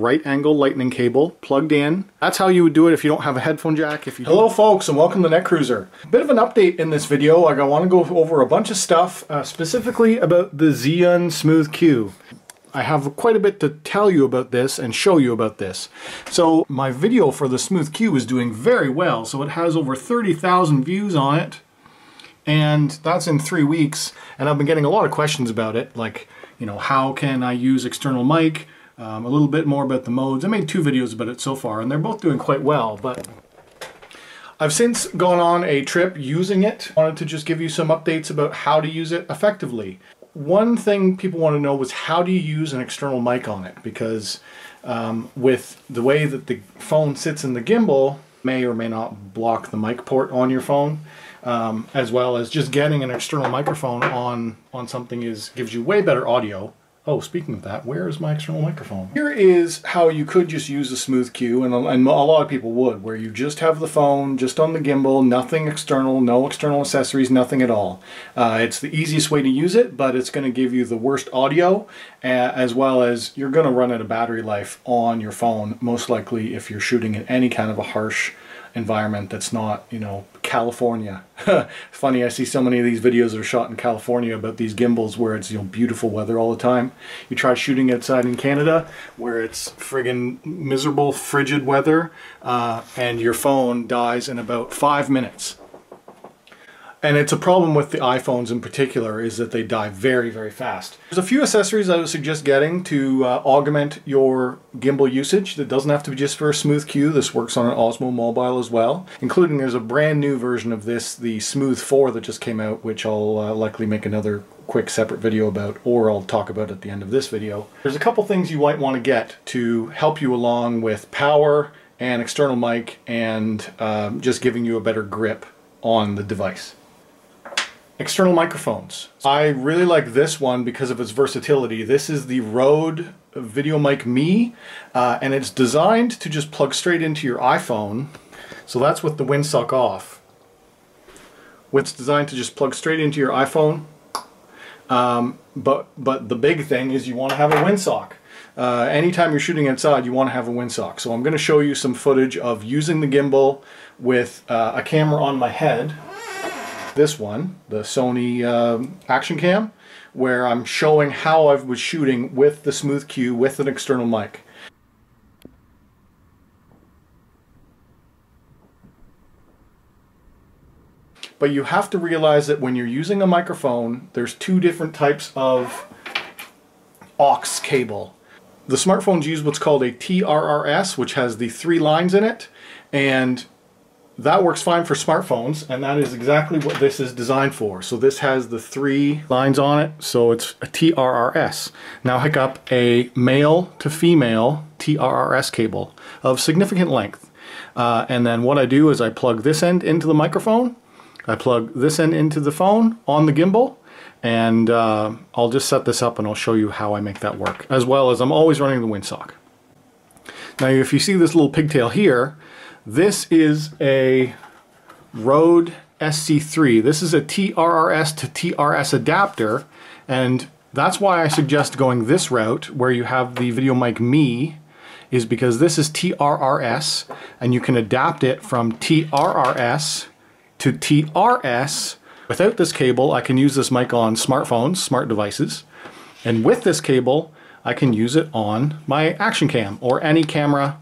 right angle lightning cable plugged in. That's how you would do it if you don't have a headphone jack. If you Hello folks and welcome to Netcruzer. A bit of an update in this video. Like I want to go over a bunch of stuff uh, specifically about the Zhiyun Smooth Q. I have quite a bit to tell you about this and show you about this. So my video for the Smooth Q is doing very well. So it has over 30,000 views on it and that's in three weeks. And I've been getting a lot of questions about it, like, you know, how can I use external mic? Um, a little bit more about the modes. I made two videos about it so far, and they're both doing quite well, but I've since gone on a trip using it. I wanted to just give you some updates about how to use it effectively. One thing people want to know was how do you use an external mic on it? Because um, with the way that the phone sits in the gimbal, may or may not block the mic port on your phone um, as well as just getting an external microphone on on something is gives you way better audio. Oh, speaking of that, where is my external microphone? Here is how you could just use a smooth Q, and a, and a lot of people would, where you just have the phone just on the gimbal, nothing external, no external accessories, nothing at all. Uh, it's the easiest way to use it, but it's going to give you the worst audio, as well as you're going to run out of battery life on your phone, most likely if you're shooting in any kind of a harsh environment that's not, you know, California. Funny, I see so many of these videos that are shot in California about these gimbals where it's, you know, beautiful weather all the time. You try shooting outside in Canada where it's friggin' miserable, frigid weather, uh, and your phone dies in about five minutes. And it's a problem with the iPhones in particular is that they die very, very fast. There's a few accessories I would suggest getting to uh, augment your gimbal usage. That doesn't have to be just for a smooth Q. This works on an Osmo Mobile as well. Including there's a brand new version of this, the Smooth 4 that just came out, which I'll uh, likely make another quick separate video about or I'll talk about at the end of this video. There's a couple things you might want to get to help you along with power and external mic and um, just giving you a better grip on the device. External microphones. I really like this one because of its versatility. This is the Rode VideoMic Me, uh, and it's designed to just plug straight into your iPhone. So that's with the windsock off. It's designed to just plug straight into your iPhone. Um, but, but the big thing is you want to have a windsock. Uh, anytime you're shooting outside, you want to have a windsock. So I'm going to show you some footage of using the gimbal with uh, a camera on my head this one, the Sony uh, Action Cam, where I'm showing how I was shooting with the Smooth Q with an external mic. But you have to realize that when you're using a microphone, there's two different types of aux cable. The smartphones use what's called a TRRS, which has the three lines in it, and that works fine for smartphones and that is exactly what this is designed for. So this has the three lines on it, so it's a TRRS. Now hook up a male to female TRRS cable of significant length. Uh, and then what I do is I plug this end into the microphone, I plug this end into the phone on the gimbal, and uh, I'll just set this up and I'll show you how I make that work. As well as I'm always running the windsock. Now if you see this little pigtail here, this is a Rode SC3. This is a TRRS to TRS adapter, and that's why I suggest going this route where you have the VideoMic Me, is because this is TRRS, and you can adapt it from TRRS to TRS. Without this cable, I can use this mic on smartphones, smart devices, and with this cable, I can use it on my action cam or any camera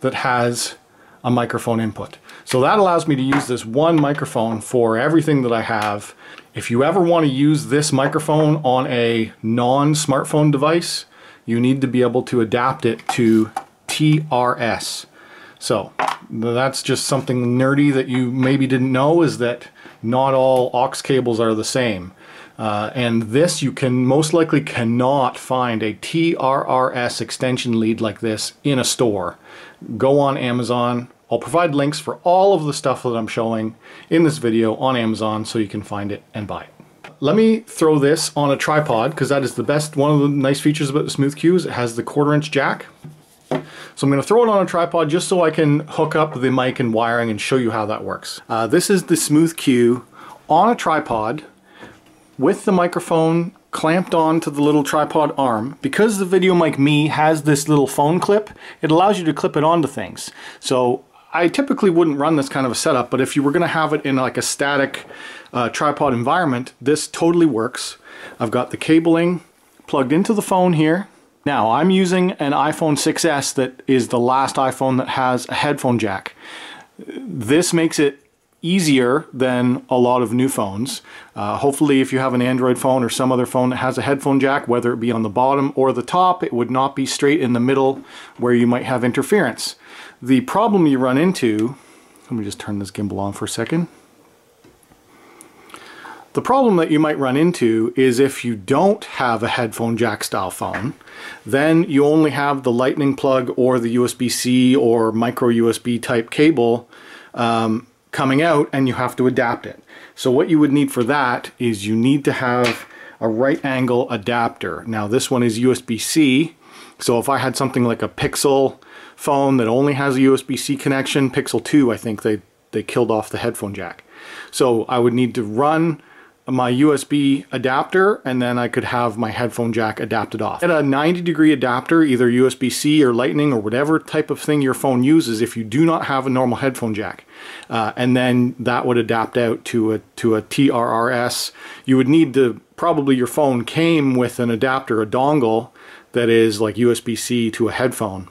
that has a microphone input. So that allows me to use this one microphone for everything that I have. If you ever want to use this microphone on a non-smartphone device, you need to be able to adapt it to TRS. So that's just something nerdy that you maybe didn't know is that not all aux cables are the same. Uh, and this you can most likely cannot find a TRRS extension lead like this in a store. Go on Amazon. I'll provide links for all of the stuff that I'm showing in this video on Amazon so you can find it and buy it. Let me throw this on a tripod because that is the best, one of the nice features about the Smooth Q is it has the quarter inch jack. So I'm going to throw it on a tripod just so I can hook up the mic and wiring and show you how that works. Uh, this is the Smooth Q on a tripod with the microphone clamped on to the little tripod arm. Because the VideoMic Me has this little phone clip, it allows you to clip it onto things. So I typically wouldn't run this kind of a setup, but if you were going to have it in like a static uh, tripod environment, this totally works. I've got the cabling plugged into the phone here. Now I'm using an iPhone 6s that is the last iPhone that has a headphone jack. This makes it easier than a lot of new phones. Uh, hopefully if you have an Android phone or some other phone that has a headphone jack, whether it be on the bottom or the top, it would not be straight in the middle where you might have interference. The problem you run into, let me just turn this gimbal on for a second. The problem that you might run into is if you don't have a headphone jack style phone, then you only have the lightning plug or the USB-C or micro USB type cable um, coming out and you have to adapt it. So what you would need for that is you need to have a right angle adapter. Now this one is USB-C, so if I had something like a Pixel phone that only has a USB-C connection, Pixel 2 I think they, they killed off the headphone jack. So I would need to run my USB adapter and then I could have my headphone jack adapted off. Get a 90 degree adapter, either USB-C or lightning or whatever type of thing your phone uses if you do not have a normal headphone jack. Uh, and then that would adapt out to a, to a TRRS. You would need to, probably your phone came with an adapter, a dongle that is like USB-C to a headphone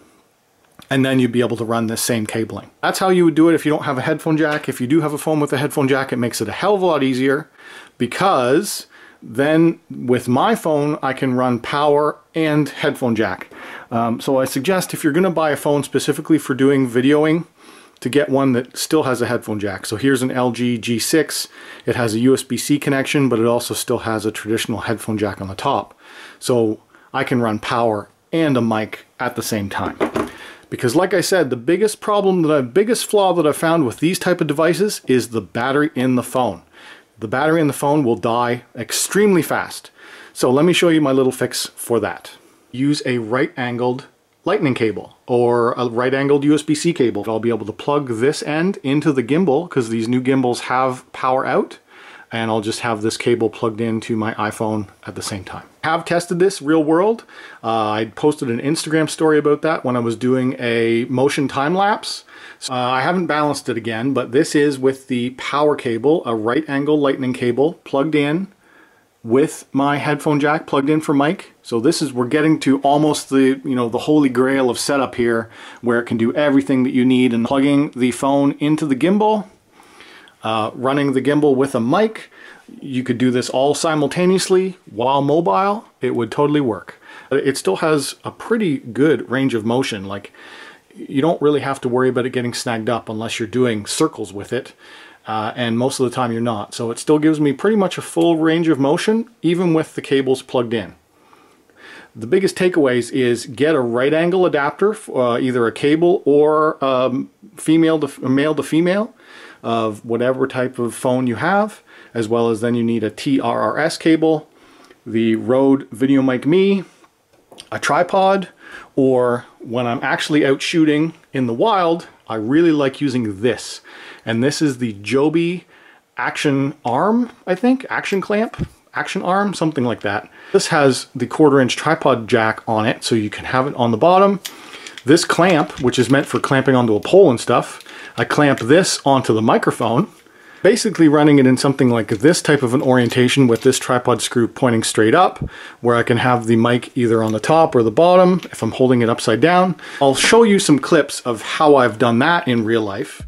and then you'd be able to run this same cabling. That's how you would do it if you don't have a headphone jack. If you do have a phone with a headphone jack, it makes it a hell of a lot easier because then with my phone I can run power and headphone jack. Um, so I suggest if you're going to buy a phone specifically for doing videoing to get one that still has a headphone jack. So here's an LG G6. It has a USB-C connection but it also still has a traditional headphone jack on the top. So I can run power and a mic at the same time. Because like I said, the biggest problem, that the biggest flaw that I found with these type of devices is the battery in the phone the battery in the phone will die extremely fast. So let me show you my little fix for that. Use a right angled lightning cable or a right angled USB-C cable. I'll be able to plug this end into the gimbal because these new gimbals have power out and I'll just have this cable plugged into my iPhone at the same time. I have tested this real world. Uh, I posted an Instagram story about that when I was doing a motion time lapse so, uh, I haven't balanced it again, but this is with the power cable, a right angle lightning cable plugged in with my headphone jack plugged in for mic. So this is, we're getting to almost the, you know, the holy grail of setup here where it can do everything that you need and plugging the phone into the gimbal, uh, running the gimbal with a mic. You could do this all simultaneously while mobile. It would totally work. It still has a pretty good range of motion. Like you don't really have to worry about it getting snagged up unless you're doing circles with it. Uh, and most of the time you're not. So it still gives me pretty much a full range of motion, even with the cables plugged in. The biggest takeaways is get a right angle adapter, uh, either a cable or um, female to male to female of whatever type of phone you have, as well as then you need a TRRS cable, the Rode VideoMic Me, a tripod, or when I'm actually out shooting in the wild, I really like using this. And this is the Joby Action Arm, I think, Action Clamp, Action Arm, something like that. This has the quarter inch tripod jack on it, so you can have it on the bottom. This clamp, which is meant for clamping onto a pole and stuff, I clamp this onto the microphone basically running it in something like this type of an orientation with this tripod screw pointing straight up where I can have the mic either on the top or the bottom if I'm holding it upside down. I'll show you some clips of how I've done that in real life.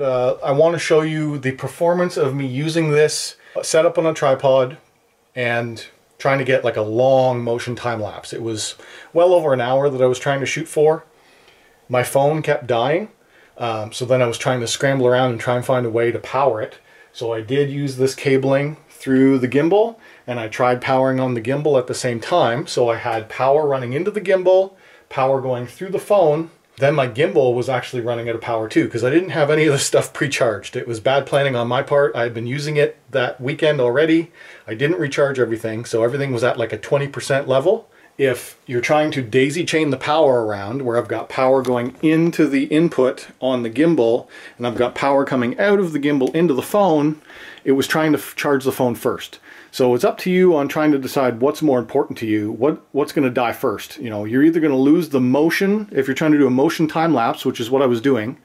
Uh, I want to show you the performance of me using this set up on a tripod, and trying to get like a long motion time lapse. It was well over an hour that I was trying to shoot for. My phone kept dying, um, so then I was trying to scramble around and try and find a way to power it. So I did use this cabling through the gimbal and I tried powering on the gimbal at the same time. So I had power running into the gimbal, power going through the phone. Then my gimbal was actually running out of power too because I didn't have any of the stuff pre-charged. It was bad planning on my part. I had been using it that weekend already. I didn't recharge everything, so everything was at like a 20% level if you're trying to daisy chain the power around where I've got power going into the input on the gimbal and I've got power coming out of the gimbal into the phone, it was trying to charge the phone first. So it's up to you on trying to decide what's more important to you, what what's going to die first. You know, you're either going to lose the motion if you're trying to do a motion time lapse, which is what I was doing.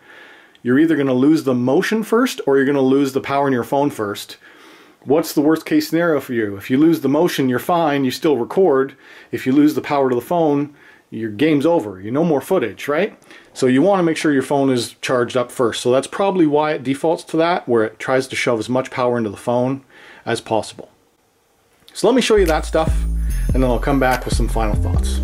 You're either going to lose the motion first or you're going to lose the power in your phone first what's the worst case scenario for you? If you lose the motion, you're fine, you still record. If you lose the power to the phone, your game's over. You no more footage, right? So you want to make sure your phone is charged up first. So that's probably why it defaults to that, where it tries to shove as much power into the phone as possible. So let me show you that stuff, and then I'll come back with some final thoughts.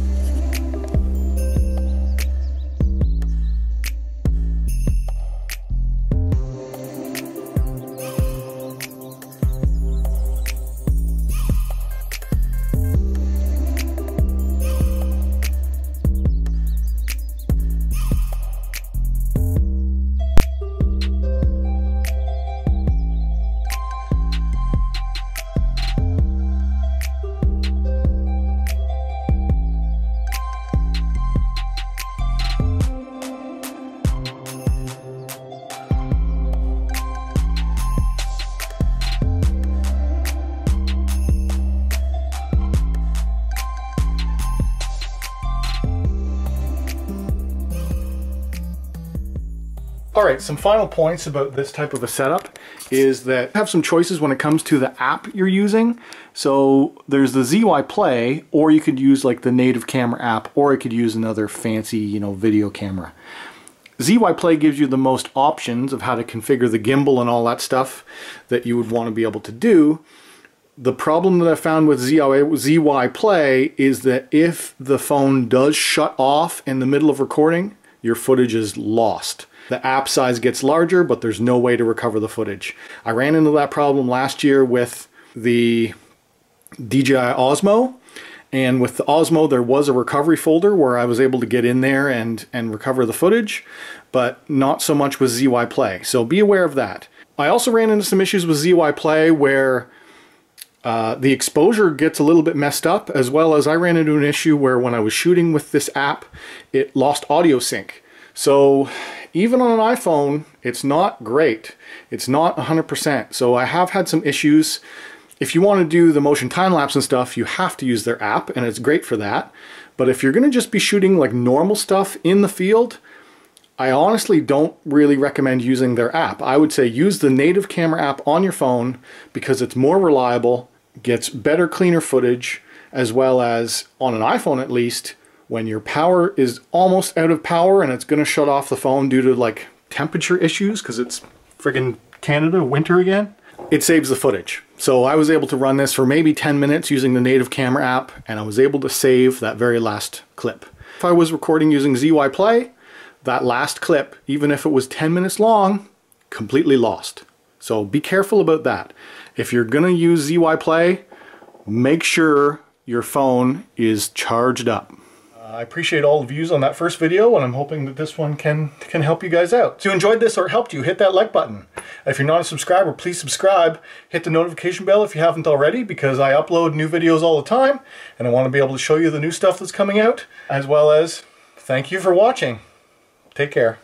All right, some final points about this type of a setup is that you have some choices when it comes to the app you're using. So there's the ZY Play, or you could use like the native camera app, or you could use another fancy, you know, video camera. ZY Play gives you the most options of how to configure the gimbal and all that stuff that you would want to be able to do. The problem that I found with ZY, ZY Play is that if the phone does shut off in the middle of recording, your footage is lost. The app size gets larger, but there's no way to recover the footage. I ran into that problem last year with the DJI Osmo. And with the Osmo, there was a recovery folder where I was able to get in there and, and recover the footage, but not so much with ZY Play. So be aware of that. I also ran into some issues with ZY Play where uh, the exposure gets a little bit messed up, as well as I ran into an issue where when I was shooting with this app, it lost audio sync. So even on an iPhone, it's not great. It's not 100%. So I have had some issues. If you want to do the motion time lapse and stuff, you have to use their app and it's great for that. But if you're going to just be shooting like normal stuff in the field, I honestly don't really recommend using their app. I would say use the native camera app on your phone because it's more reliable, gets better, cleaner footage, as well as on an iPhone at least, when your power is almost out of power and it's going to shut off the phone due to like temperature issues because it's friggin' Canada winter again, it saves the footage. So I was able to run this for maybe 10 minutes using the native camera app and I was able to save that very last clip. If I was recording using ZY Play, that last clip, even if it was 10 minutes long, completely lost. So be careful about that. If you're gonna use ZY Play, make sure your phone is charged up. Uh, I appreciate all the views on that first video and I'm hoping that this one can, can help you guys out. If you enjoyed this or helped you, hit that like button. If you're not a subscriber, please subscribe. Hit the notification bell if you haven't already because I upload new videos all the time and I want to be able to show you the new stuff that's coming out as well as thank you for watching. Take care.